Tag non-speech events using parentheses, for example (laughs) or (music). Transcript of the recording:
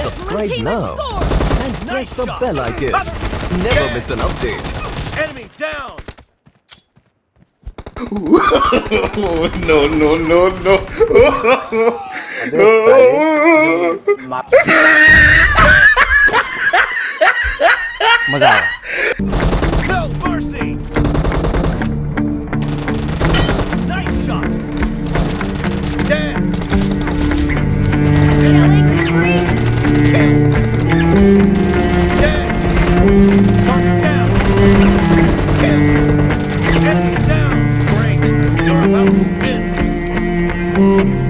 Subscribe team now has scored! and press the bell icon. Never miss an update. Enemy down! (laughs) no, no, no, no. मजा आयो (laughs) (laughs) Head down, Great, You're about to win.